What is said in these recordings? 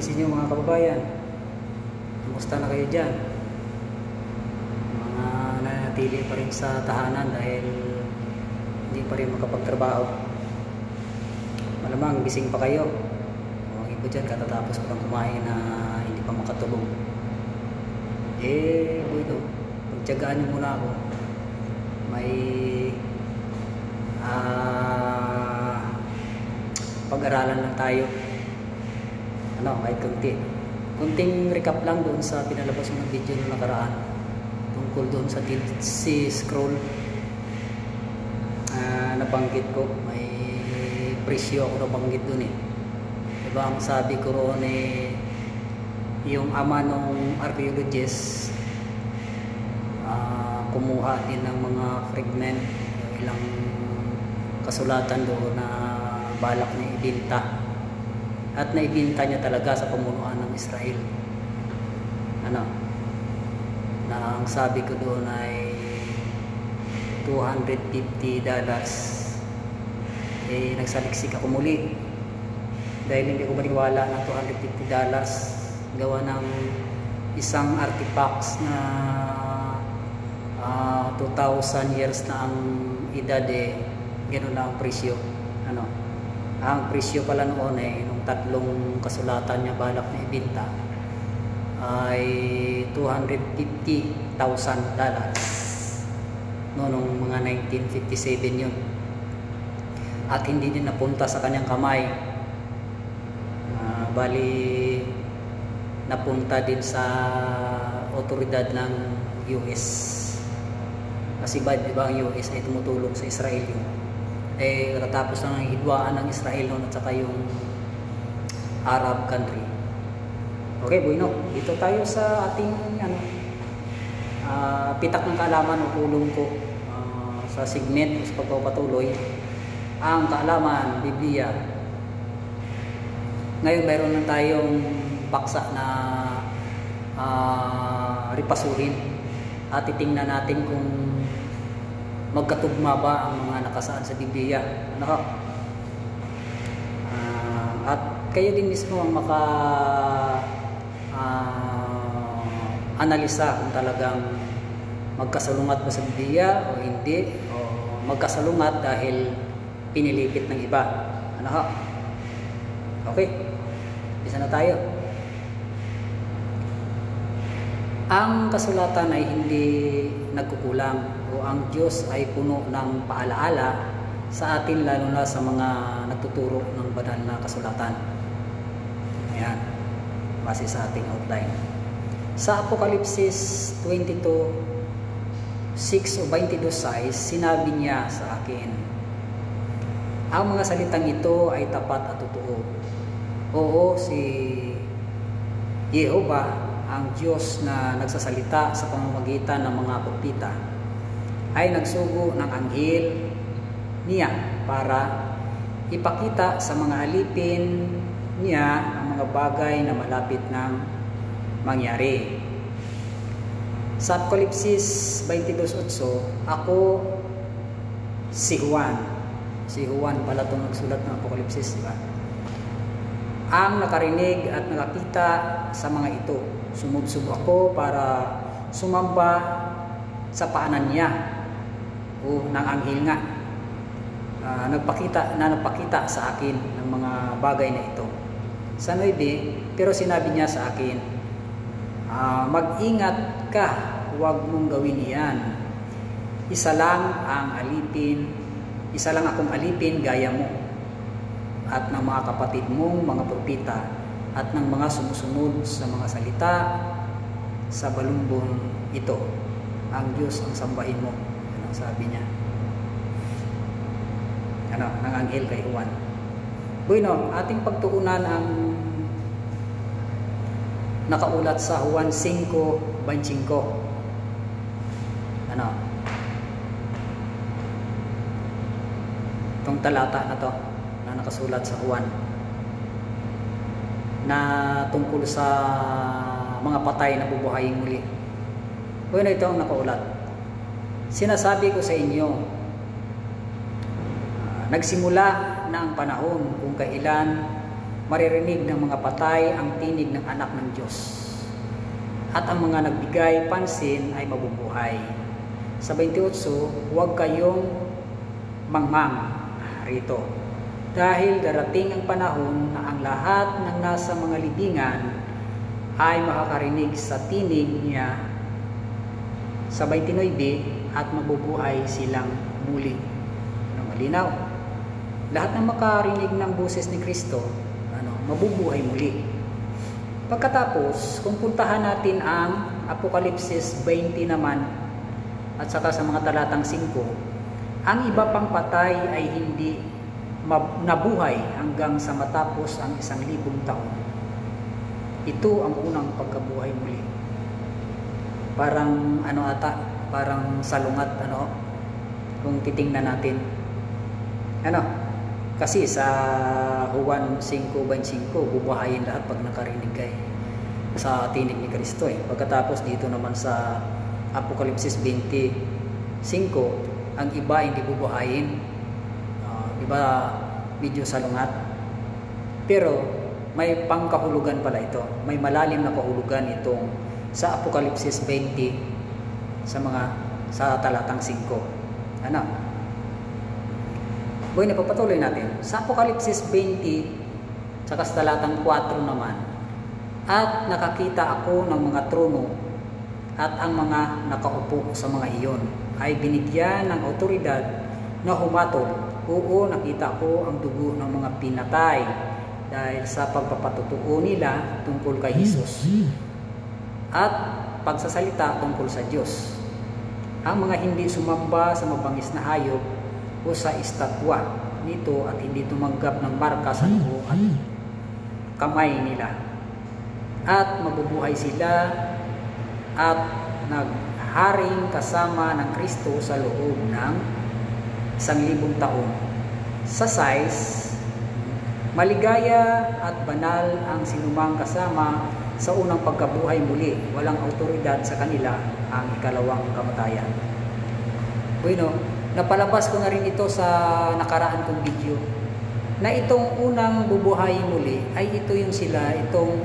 sa inyo mga kababayan. Kumusta na kayo dyan? Mga nanatili pa rin sa tahanan dahil hindi pa rin makapagtrabaho. Malamang gising pa kayo. O ang iba dyan katatapos pa lang kumain na hindi pa makatulog. Eh, bueno, pagtyagaan nyo muna ako. May ah pag-aralan lang tayo ano, kahit kunti. Kunting recap lang doon sa pinalabas ng video nung nakaraan. Tungkol doon sa si scroll. Uh, nabanggit ko may presyo ako nabanggit doon eh. Diba ang sabi ko roon eh yung ama ng archaeologist uh, kumuha din ng mga fragment ilang kasulatan doon na balak na ibinta at naibinta niya talaga sa pamunuan ng Israel. Ano? Na ang sabi ko doon ay 250 dollars. Eh, nagsaliksik ako muli. Dahil hindi ko maniwala na 250 dollars gawa ng isang artifacts na uh, ah, 2,000 years na ang edad eh, gano'n na ang presyo. Ano? Ang presyo pala noon eh, tatlong kasulatan niya balak na ibinta ay 250,000 dollars. No, nung mga 1957 yun. At hindi din napunta sa kanyang kamay. Uh, bali napunta din sa otoridad ng US kasi ba, di ba ang US ay tumutulong sa Israel yun. Eh katapos ng hidwaan ng Israel noon at saka yung Arab country. Okay, bueno. Dito tayo sa ating ano, uh, pitak ng kaalaman o tulong ko uh, sa segment sa pagpapatuloy. Ang kaalaman, Biblia. Ngayon, meron na tayong paksa na uh, ripasuhin at titingnan natin kung magkatugma ba ang mga nakasaad sa Biblia. Ano? Uh, at kayo din mismo ang maka uh, analisa kung talagang magkasalungat ba sa Biblia o hindi o magkasalungat dahil pinilipit ng iba. Ano ha? Okay. Isa na tayo. Ang kasulatan ay hindi nagkukulang o ang Diyos ay puno ng paalaala sa atin lalo na sa mga nagtuturo ng banal na kasulatan. Ayan. Base sa ating outline. Sa Apokalipsis 22, 6 o 22 size, sinabi niya sa akin, ang mga salitang ito ay tapat at totoo. Oo, si Jehovah ang Diyos na nagsasalita sa pamamagitan ng mga propita ay nagsugo ng anghel niya para ipakita sa mga alipin niya mga bagay na malapit nang mangyari. Sa Apokalipsis 22.8, ako si Juan. Si Juan pala itong nagsulat ng Apokalipsis, di ba? Ang nakarinig at nakakita sa mga ito Sumubsub ako para sumamba sa paanan niya o ng anghel nga. Uh, nagpakita na nagpakita sa akin ng mga bagay na ito. Sa 9, pero sinabi niya sa akin, uh, mag-ingat ka, huwag mong gawin iyan. Isa lang ang alipin, isa lang akong alipin gaya mo at ng mga kapatid mong mga propita at ng mga sumusunod sa mga salita sa balumbon ito. Ang Diyos ang sambahin mo. Yan ang sabi niya. Ano, ng anghel kay Juan. Bueno, ating pagtuunan ang nakaulat sa Juan 5.25. Ano? Itong talata na to na nakasulat sa Juan na tungkol sa mga patay na bubuhayin muli. Bueno, ito ang nakaulat. Sinasabi ko sa inyo, nagsimula na ang panahon kung kailan maririnig ng mga patay ang tinig ng anak ng Diyos. At ang mga nagbigay pansin ay mabubuhay. Sa 28, huwag kayong mangmang rito. Dahil darating ang panahon na ang lahat ng nasa mga libingan ay makakarinig sa tinig niya sa 29 at mabubuhay silang muli. Ano, malinaw? Lahat ng makarinig ng boses ni Kristo mabubuhay muli. Pagkatapos, kung puntahan natin ang Apokalipsis 20 naman at saka sa mga talatang 5, ang iba pang patay ay hindi nabuhay hanggang sa matapos ang isang libong taon. Ito ang unang pagkabuhay muli. Parang ano ata, parang salungat ano, kung titingnan natin. Ano, kasi sa Juan 5.25, bubuhayin lahat pag nakarinig kay sa tinig ni Kristo eh. Pagkatapos dito naman sa Apokalipsis 25, ang iba hindi bubuhayin. Uh, iba medyo salungat. Pero may pangkahulugan pala ito. May malalim na kahulugan itong sa Apokalipsis 20 sa mga sa talatang 5. Ano? Buhay na papatuloy natin. Sa Apokalipsis 20, sa talatang 4 naman, At nakakita ako ng mga trono at ang mga nakaupo sa mga iyon ay binigyan ng otoridad na humatol. Oo, nakita ko ang dugo ng mga pinatay dahil sa pagpapatutuo nila tungkol kay Jesus at pagsasalita tungkol sa Diyos. Ang mga hindi sumamba sa mabangis na hayop o sa estatwa nito at hindi tumanggap ng marka sa noo at kamay nila. At mabubuhay sila at nagharing kasama ng Kristo sa loob ng isang libong taon. Sa size, maligaya at banal ang sinumang kasama sa unang pagkabuhay muli. Walang autoridad sa kanila ang ikalawang kamatayan. Bueno, napalabas ko na rin ito sa nakaraan kong video na itong unang bubuhay muli ay ito yung sila, itong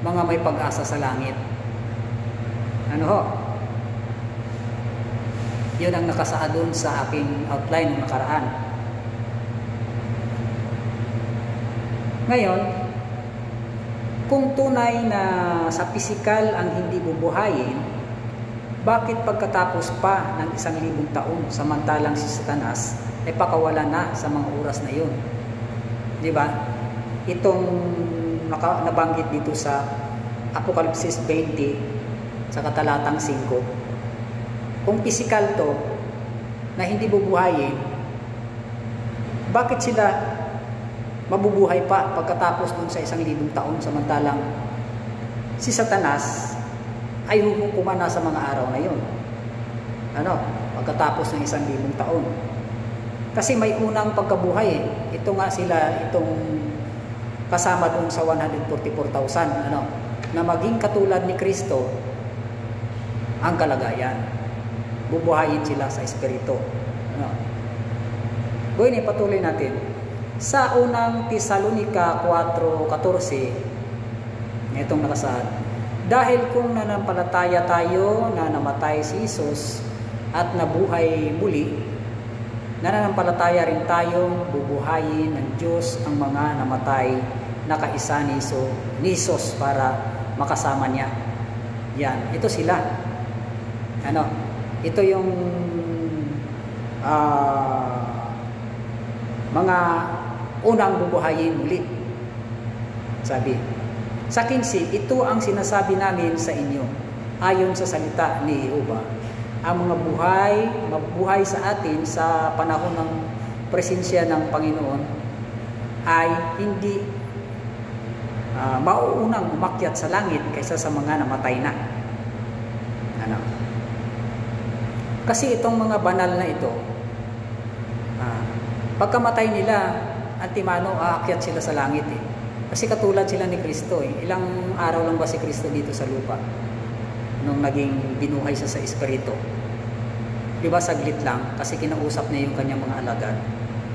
mga may pag-asa sa langit. Ano ho? Yun ang nakasaad doon sa aking outline ng nakaraan. Ngayon, kung tunay na sa pisikal ang hindi bubuhayin, bakit pagkatapos pa ng isang libong taon, samantalang si Satanas ay pakawala na sa mga oras na yun? Di ba? Itong naka, nabanggit dito sa Apokalipsis 20 sa katalatang 5. Kung physical to, na hindi bubuhayin, bakit sila mabubuhay pa pagkatapos dun sa isang libong taon samantalang si Satanas ay huhukuman na sa mga araw na yun. Ano? Pagkatapos ng isang libong taon. Kasi may unang pagkabuhay eh. Ito nga sila, itong kasama doon sa 144,000, ano? Na maging katulad ni Kristo ang kalagayan. Bubuhayin sila sa Espiritu. Ano? Buhay patuloy natin. Sa unang Tesalonica 4.14, itong nakasaad, dahil kung nanampalataya tayo na namatay si Jesus at nabuhay muli, nananampalataya rin tayong bubuhayin ng Diyos ang mga namatay na kaisa ni Jesus para makasama niya. Yan, ito sila. Ano? Ito yung uh, mga unang bubuhayin muli. Sabi, sa 15, ito ang sinasabi namin sa inyo ayon sa salita ni Jehovah. Ang mga buhay, mabuhay sa atin sa panahon ng presensya ng Panginoon ay hindi uh, mauunang umakyat sa langit kaysa sa mga namatay na. Ano? Kasi itong mga banal na ito, uh, pagkamatay nila, antimano, aakyat sila sa langit eh. Kasi katulad sila ni Kristo eh. Ilang araw lang ba si Kristo dito sa lupa? Nung naging binuhay siya sa Espiritu. Di ba saglit lang? Kasi kinausap niya yung kanyang mga alagad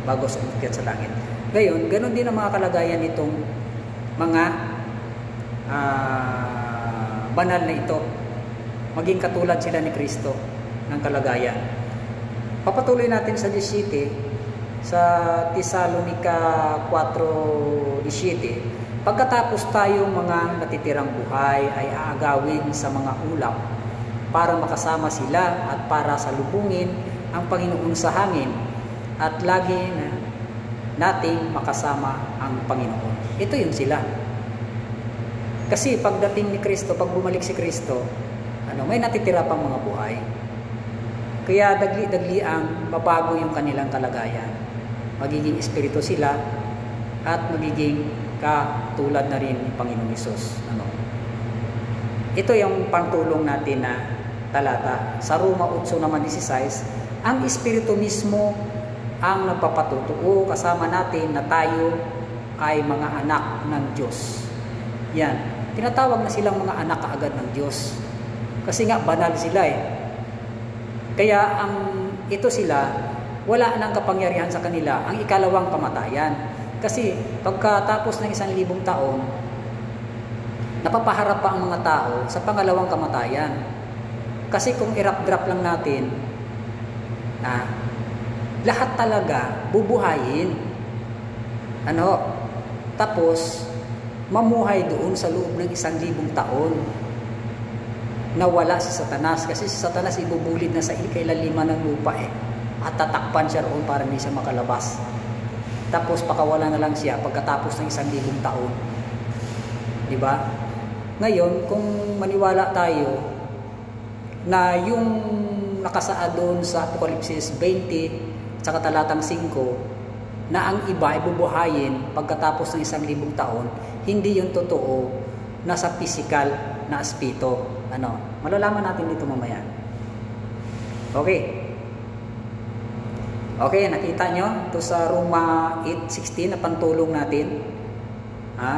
bago sa umakyat sa langit. Ngayon, ganun din ang mga kalagayan nitong mga uh, banal na ito. Maging katulad sila ni Kristo ng kalagayan. Papatuloy natin sa 17 sa Tesalonica 4.17 Pagkatapos tayong mga natitirang buhay ay aagawin sa mga ulap para makasama sila at para salubungin ang Panginoon sa hangin at lagi na nating makasama ang Panginoon. Ito yung sila. Kasi pagdating ni Kristo, pag bumalik si Kristo, ano, may natitira pang mga buhay. Kaya dagli-dagli ang mabago yung kanilang kalagayan. Magiging espiritu sila at magiging katulad na rin ni Panginoong Isus. Ano? Ito yung pantulong natin na talata. Sa Roma 8 naman 16, ang Espiritu mismo ang nagpapatutuo kasama natin na tayo ay mga anak ng Diyos. Yan. Tinatawag na silang mga anak kaagad ng Diyos. Kasi nga banal sila eh. Kaya ang ito sila, wala nang kapangyarihan sa kanila ang ikalawang kamatayan. Kasi pagkatapos ng isang libong taon, napapaharap pa ang mga tao sa pangalawang kamatayan. Kasi kung irap-drop lang natin, na lahat talaga bubuhayin. Ano? Tapos, mamuhay doon sa loob ng isang libong taon. Nawala si Satanas kasi si Satanas ibubulid na sa ikailaliman ng lupa eh. At tatakpan siya roon para hindi siya makalabas. Tapos pakawala na lang siya pagkatapos ng isang libong taon. Di ba? Ngayon, kung maniwala tayo na yung nakasaad doon sa Apokalipsis 20 sa talatang 5 na ang iba ay bubuhayin pagkatapos ng isang libong taon, hindi yung totoo na sa physical na aspito. Ano? Malalaman natin dito mamaya. Okay. Okay, nakita nyo? Ito sa Roma 8.16 na pantulong natin. Ha?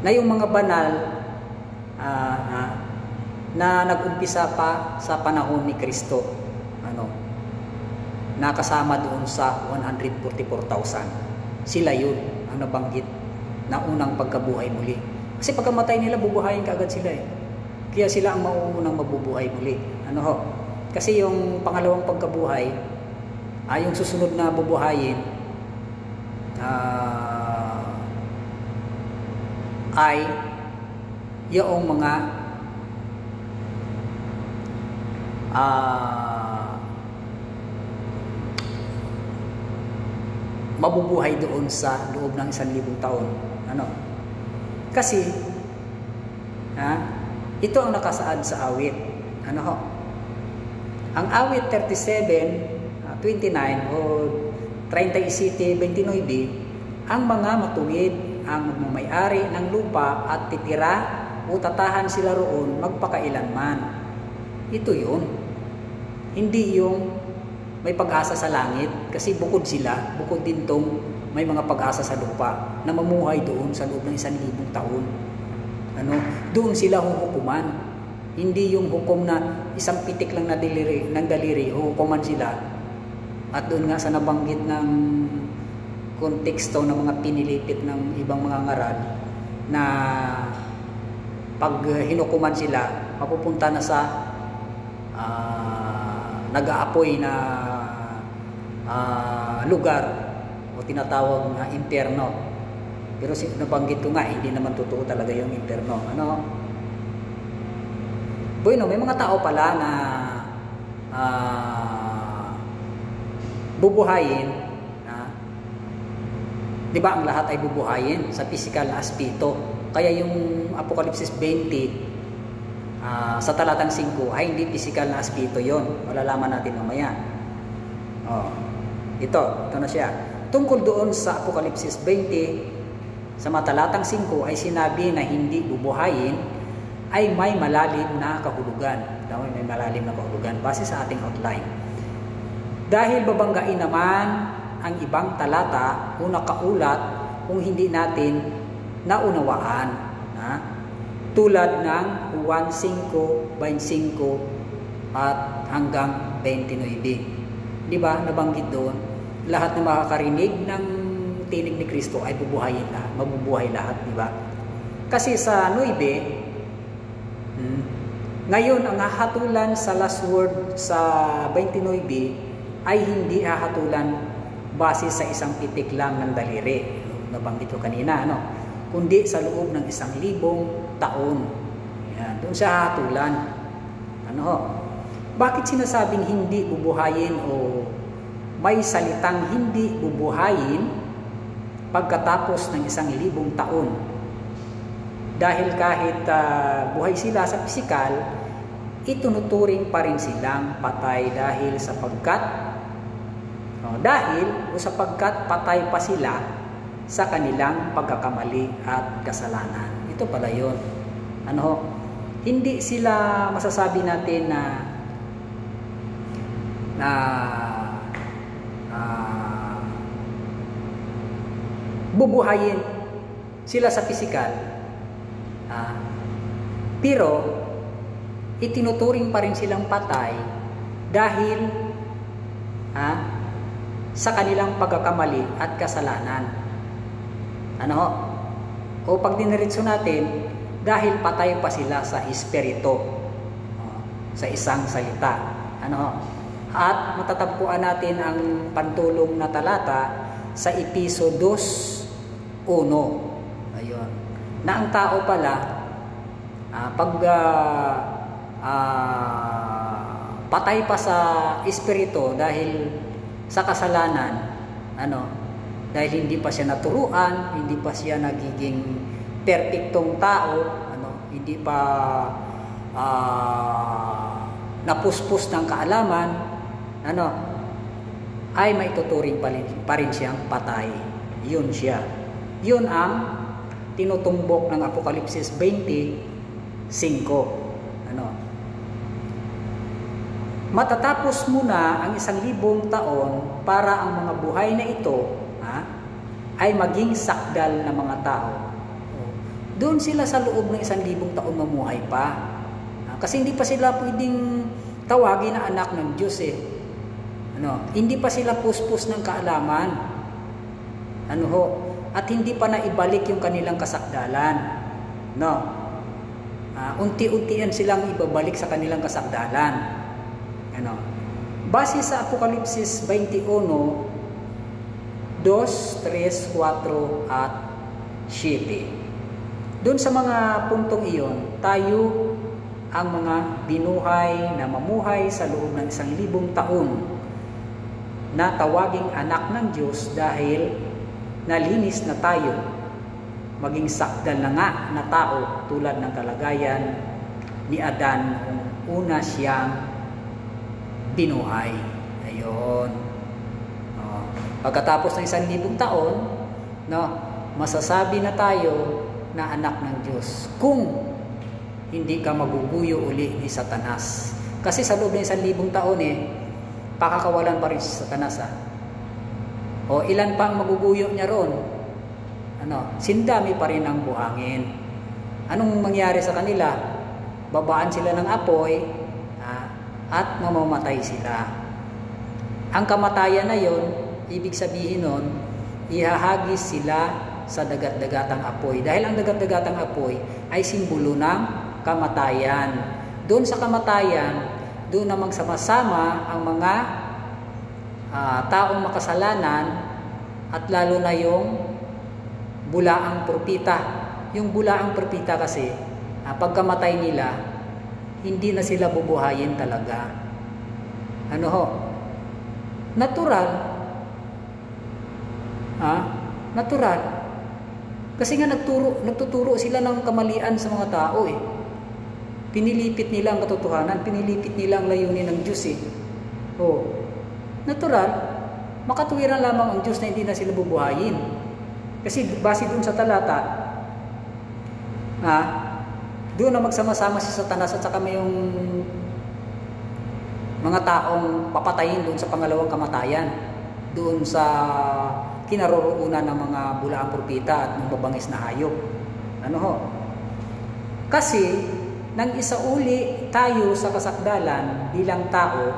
Na yung mga banal, uh, uh, na nag-umpisa pa sa panahon ni Kristo. Ano? Nakasama doon sa 144,000. Sila yun ang nabanggit na unang pagkabuhay muli. Kasi pagkamatay nila, bubuhayin kaagad sila eh. Kaya sila ang mauunang mabubuhay muli. Ano ho? Kasi yung pangalawang pagkabuhay, ay yung susunod na bubuhayin, uh, ay yung mga uh, mabubuhay doon sa loob ng isang libong taon. Ano? Kasi, ha, ito ang nakasaad sa awit. Ano ho? Ang awit 37, uh, 29 o 37, 29, ang mga matuwid, ang magmamayari ng lupa at titira o tatahan sila roon magpakailanman. Ito yun. Hindi yung may pag-asa sa langit kasi bukod sila, bukod din tong may mga pag-asa sa lupa na mamuhay doon sa loob ng isang libong taon. Ano? Doon sila huhukuman. Hindi yung hukom na isang pitik lang na daliri, ng daliri, huhukuman sila. At doon nga sa nabanggit ng konteksto ng mga pinilipit ng ibang mga ngaral na pag hinukuman sila, mapupunta na sa uh, nag-aapoy na uh, lugar o tinatawag na impyerno. Pero nabanggit ko nga, hindi naman totoo talaga yung impyerno. Ano? Bueno, may mga tao pala na uh, bubuhayin na di ba ang lahat ay bubuhayin sa physical aspito. Kaya yung Apocalypse 20 uh, sa talatang 5 ay hindi physical na aspito yon malalaman natin mamaya. Oh, ito, ito na siya. Tungkol doon sa Apokalipsis 20 sa matalatang 5 ay sinabi na hindi bubuhayin ay may malalim na kahulugan. Daw may malalim na kahulugan. Base sa ating outline dahil babanggain naman ang ibang talata o nakaulat kung hindi natin naunawaan ha? tulad ng 1.5, 25 at hanggang 29. Di ba? Nabanggit doon. Lahat na makakarinig ng tinig ni Kristo ay bubuhayin lahat, mabubuhay lahat, di ba? Kasi sa 9, hmm, ngayon ang hahatulan sa last word sa 29 ay hindi hahatulan base sa isang pitik lang ng daliri. Nabanggit ko kanina, ano? Kundi sa loob ng isang libong taon. Yan, doon siya hahatulan. Ano ho? Bakit sinasabing hindi bubuhayin o may salitang hindi bubuhayin pagkatapos ng isang libong taon? Dahil kahit uh, buhay sila sa pisikal, itunuturing pa rin silang patay dahil sapagkat oh, dahil sapagkat patay pa sila sa kanilang pagkakamali at kasalanan. Ito pala 'yon. Ano ho? Hindi sila masasabi natin na na uh, bubuhayin sila sa pisikal Uh, pero, itinuturing pa rin silang patay dahil uh, sa kanilang pagkakamali at kasalanan. Ano O pag diniritso natin, dahil patay pa sila sa espiritu, sa isang salita. Ano At matatagpuan natin ang pantulong na talata sa Episo 2.1. Ayun na ang tao pala uh, pag uh, uh, patay pa sa espiritu dahil sa kasalanan ano dahil hindi pa siya naturuan hindi pa siya nagiging perpektong tao ano hindi pa uh, napuspos ng kaalaman ano ay maituturing pa rin, pa rin siyang patay yun siya yun ang tinutumbok ng Apokalipsis 20:5. Ano? Matatapos muna ang isang libong taon para ang mga buhay na ito ha, ay maging sakdal na mga tao. Doon sila sa loob ng isang libong taon mamuhay pa. Kasi hindi pa sila pwedeng tawagin na anak ng Diyos eh. Ano, hindi pa sila puspos ng kaalaman. Ano ho? at hindi pa naibalik yung kanilang kasakdalan. No. Uh, unti-untian silang ibabalik sa kanilang kasakdalan. Ano? Base sa Apokalipsis 21, 2, 3, 4 at 7. Doon sa mga puntong iyon, tayo ang mga binuhay na mamuhay sa loob ng isang libong taon na tawaging anak ng Diyos dahil nalinis na tayo maging sakdal na nga na tao tulad ng kalagayan ni Adan una siyang binuhay. Ayun. Oh. Pagkatapos ng isang libong taon, no, masasabi na tayo na anak ng Diyos kung hindi ka maguguyo uli ni Satanas. Kasi sa loob ng isang libong taon eh, pakakawalan pa rin si Satanas ah. O ilan pa ang maguguyo niya ron? Ano, sindami pa rin ang buhangin. Anong mangyari sa kanila? Babaan sila ng apoy at mamamatay sila. Ang kamatayan na yon, ibig sabihin nun, ihahagis sila sa dagat-dagatang apoy. Dahil ang dagat-dagatang apoy ay simbolo ng kamatayan. Doon sa kamatayan, doon namang sama-sama ang mga uh, taong makasalanan at lalo na yung bulaang propita. Yung bulaang propita kasi, uh, pagkamatay nila, hindi na sila bubuhayin talaga. Ano ho? Natural. Ha? Natural. Kasi nga nagturo, nagtuturo sila ng kamalian sa mga tao eh. Pinilipit nila ang katotohanan, pinilipit nila ang layunin ng Diyos eh. Oh, natural, makatuwiran lamang ang Diyos na hindi na sila bubuhayin. Kasi base dun sa talata, ha, doon na magsama-sama si Satanas at saka may yung mga taong papatayin doon sa pangalawang kamatayan. Doon sa kinaroroonan ng mga bulaang propita at ng babangis na hayop. Ano ho? Kasi, nang isauli tayo sa kasakdalan bilang tao,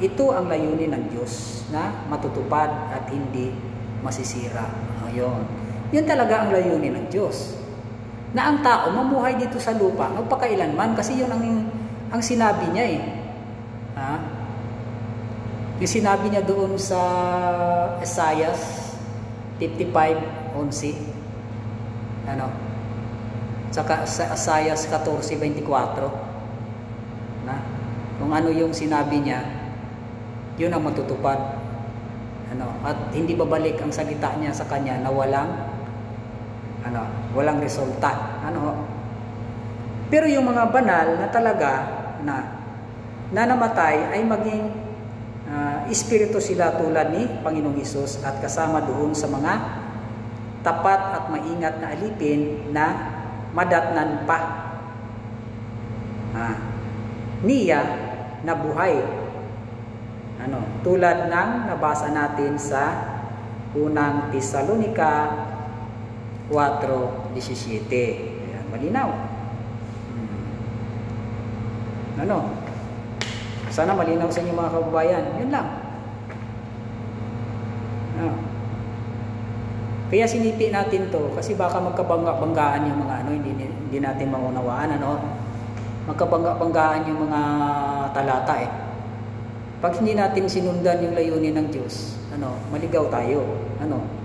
ito ang layunin ng Diyos na matutupad at hindi masisira. Ayun. Yun talaga ang layunin ng Diyos. Na ang tao mamuhay dito sa lupa magpakailanman. Kasi yun ang ang sinabi niya eh. Ha? Yung sinabi niya doon sa Isaiah 55:11 ano? Saka sa Isaiah 14:24 na? Kung ano yung sinabi niya yun ang matutupad. Ano? At hindi babalik ang salita niya sa kanya na walang ano walang resulta ano pero yung mga banal na talaga na na namatay ay maging uh, espiritu sila tulad ni Panginoong Hesus at kasama doon sa mga tapat at maingat na alipin na madatnan pa. Ah, niya na buhay. Ano, tulad ng nabasa natin sa unang Tesalonika 4.17. Ayan, malinaw. Hmm. Ano? Sana malinaw sa inyo mga kababayan. Yun lang. Ano? Kaya sinipi natin to kasi baka magkabangga-banggaan yung mga ano, hindi, hindi natin maunawaan. Ano? Magkabangga-banggaan yung mga talata eh. Pag hindi natin sinundan yung layunin ng Diyos, ano, maligaw tayo. Ano?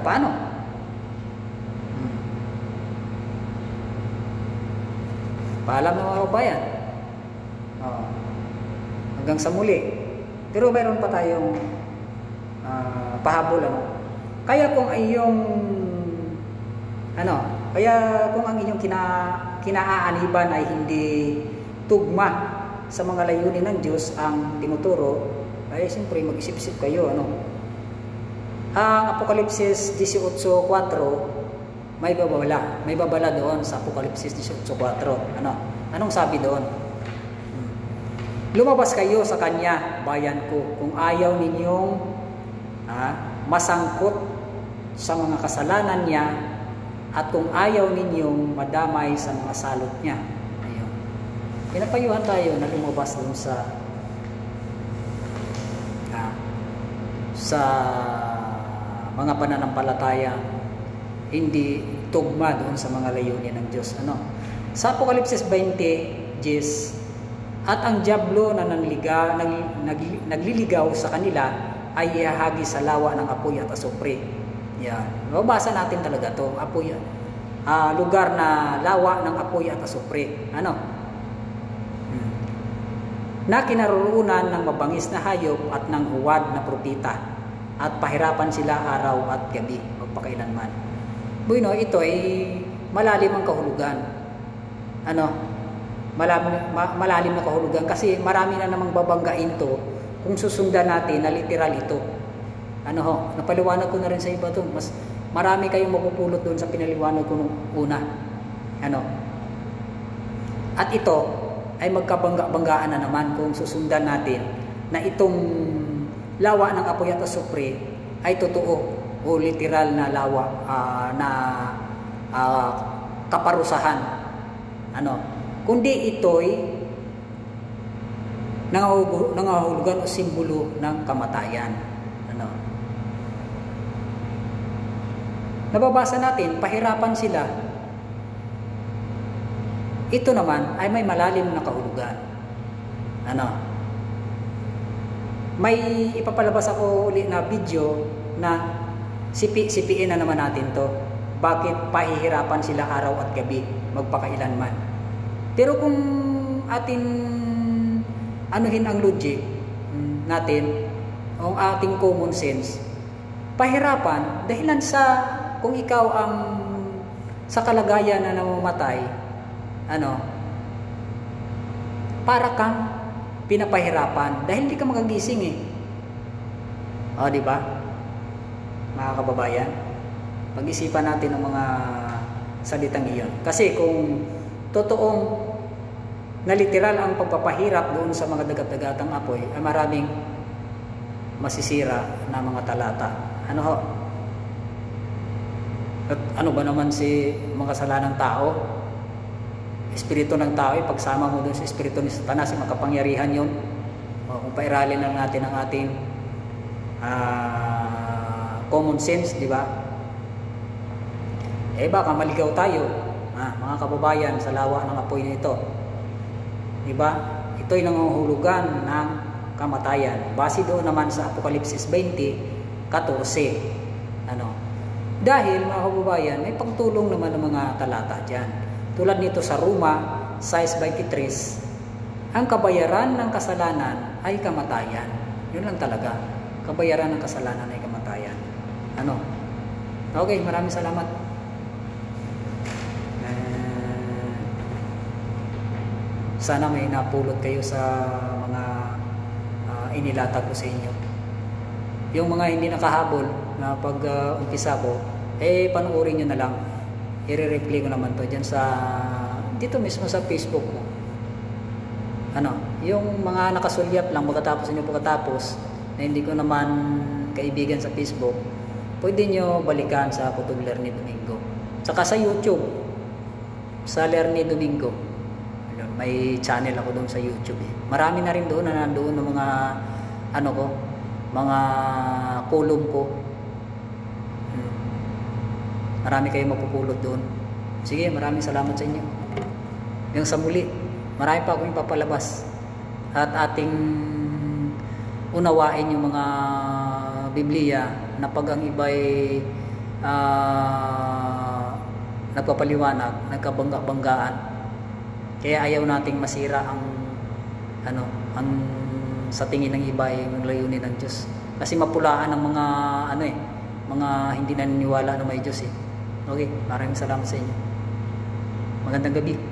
Ah, paano? Paalam ng mga kabayan. Oh. Hanggang sa muli. Pero meron pa tayong uh, pahabol ano. Kaya kung ay yung ano, kaya kung ang inyong kina, kinaaaniban ay hindi tugma sa mga layunin ng Diyos ang tinuturo, ay siyempre mag-isip-isip kayo ano. Ang Apokalipsis 18:4 may babala, may babala doon sa Apokalipsis 18:4. Ano? Anong sabi doon? Lumabas kayo sa kanya, bayan ko, kung ayaw ninyong ah, masangkot sa mga kasalanan niya at kung ayaw ninyong madamay sa mga salot niya. Ayun. Pinapayuhan tayo na lumabas dun sa ah, sa mga pananampalataya hindi tugma doon sa mga layunin ng Diyos. Ano? Sa Apokalipsis 20, Jis, at ang Diablo na nanliga, nag, nag, nagliligaw sa kanila ay ihahagi sa lawa ng apoy at asupre. Yan. Mabasa natin talaga to apoy uh, lugar na lawa ng apoy at asupre. Ano? Hmm. Na kinaroroonan ng mabangis na hayop at ng huwad na propita at pahirapan sila araw at gabi magpakailanman. Bueno, ito ay malalim ang kahulugan. Ano? Malalim, ma, malalim na kahulugan kasi marami na namang babanggain to kung susundan natin na literal ito. Ano ho, napaliwanag ko na rin sa iba to. Mas marami kayong mapupulot doon sa pinaliwanag ko nung una. Ano? At ito ay magkabangga-banggaan na naman kung susundan natin na itong lawa ng apoy at asupre ay totoo o literal na lawa uh, na uh, kaparusahan. Ano? Kundi ito'y nangahulugan o simbolo ng kamatayan. Ano? Nababasa natin, pahirapan sila. Ito naman ay may malalim na kahulugan. Ano? May ipapalabas ako ulit na video na sipi-sipiin na naman natin to. Bakit pahihirapan sila araw at gabi, magpakailanman. Pero kung atin anuhin ang logic hmm, natin, o ating common sense, pahirapan dahilan sa kung ikaw ang sa kalagayan na namamatay, ano, para kang pinapahirapan dahil hindi ka magagising eh. O, di ba? mga kababayan. Pag-isipan natin ang mga salitang iyon. Kasi kung totoong na literal ang pagpapahirap doon sa mga dagat-dagatang apoy, ay maraming masisira na mga talata. Ano ho? At ano ba naman si mga kasalanan tao? Espiritu ng tao, eh, pagsama mo doon sa espiritu ni Satanas, makapangyarihan yon. O, kung pairalin lang natin ang ating uh, common sense, di ba? Eh baka maligaw tayo, ah, mga kababayan, sa lawa ng apoy na ito. Diba? Ito'y nanguhulugan ng kamatayan. Base doon naman sa Apokalipsis 20, 14. Ano? Dahil mga kababayan, may pagtulong naman ng mga talata dyan. Tulad nito sa Roma 6.23, ang kabayaran ng kasalanan ay kamatayan. Yun lang talaga. Kabayaran ng kasalanan ay kamatayan. Ano? Okay, maraming salamat. Eh, sana may napulot kayo sa mga ah, inilatag ko sa inyo. Yung mga hindi nakahabol na pag ah, ko, eh panoorin nyo na lang. I-replay ko naman to dyan sa, dito mismo sa Facebook ko. Ano, yung mga nakasulyap lang pagkatapos nyo pagkatapos na hindi ko naman kaibigan sa Facebook, pwede nyo balikan sa Kutub Lerny Domingo. Saka sa YouTube, sa Lerny Domingo. Ayun, may channel ako doon sa YouTube. Eh. Marami na rin doon na nandoon ng mga ano ko, mga column ko. Marami kayong mapupulot doon. Sige, maraming salamat sa inyo. Yung sa muli, marami pa akong papalabas. At ating unawain yung mga Biblia na pag ang iba'y ah, nagpapaliwanag, nagkabangga-banggaan. Kaya ayaw nating masira ang ano, ang sa tingin ng iba yung layunin ng Diyos. Kasi mapulaan ng mga ano eh, mga hindi naniniwala na may Diyos eh. Okay, maraming salamat sa inyo. Magandang gabi.